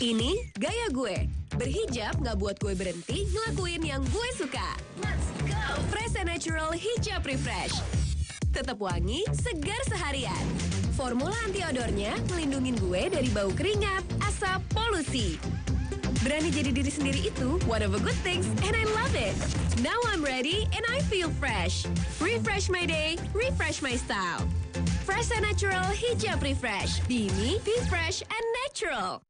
Ini gaya gue. Berhijab nggak buat gue berhenti ngelakuin yang gue suka. Let's go! Fresh and Natural Hijab Refresh. Tetap wangi, segar seharian. Formula anti-odornya melindungi gue dari bau keringat, asap, polusi. Berani jadi diri sendiri itu one of the good things and I love it. Now I'm ready and I feel fresh. Refresh my day, refresh my style. Fresh and Natural Hijab Refresh. Be me, be fresh and natural.